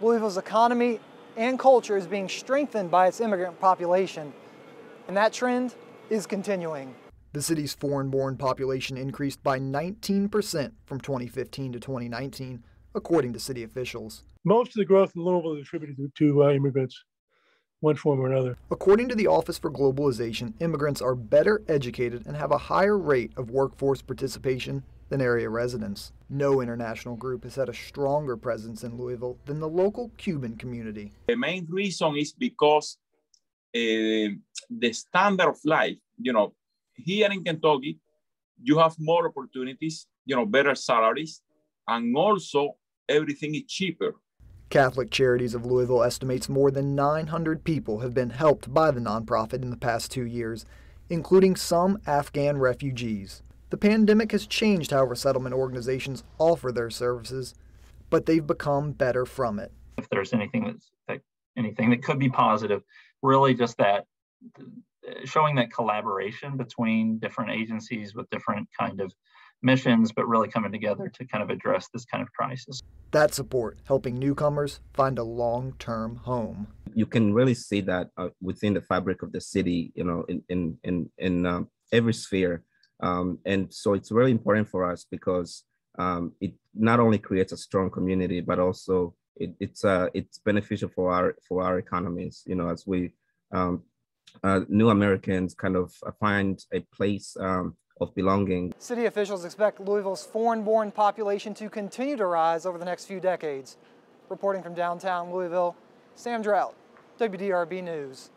Louisville's economy and culture is being strengthened by its immigrant population, and that trend is continuing. The city's foreign born population increased by 19% from 2015 to 2019, according to city officials. Most of the growth in Louisville is attributed to, to uh, immigrants, one form or another. According to the Office for Globalization, immigrants are better educated and have a higher rate of workforce participation than area residents. No international group has had a stronger presence in Louisville than the local Cuban community. The main reason is because uh, the standard of life, you know, here in Kentucky, you have more opportunities, you know, better salaries, and also everything is cheaper. Catholic Charities of Louisville estimates more than 900 people have been helped by the nonprofit in the past two years, including some Afghan refugees. The pandemic has changed how resettlement organizations offer their services, but they've become better from it. If there's anything that's that, anything that could be positive, really just that showing that collaboration between different agencies with different kind of missions, but really coming together to kind of address this kind of crisis. That support helping newcomers find a long-term home. You can really see that uh, within the fabric of the city, you know, in in in, in um, every sphere, um, and so it's really important for us because um, it not only creates a strong community, but also it, it's uh, it's beneficial for our for our economies. You know, as we um, uh, new Americans kind of find a place um, of belonging. City officials expect Louisville's foreign-born population to continue to rise over the next few decades. Reporting from downtown Louisville, Sam Draut, WDRB News.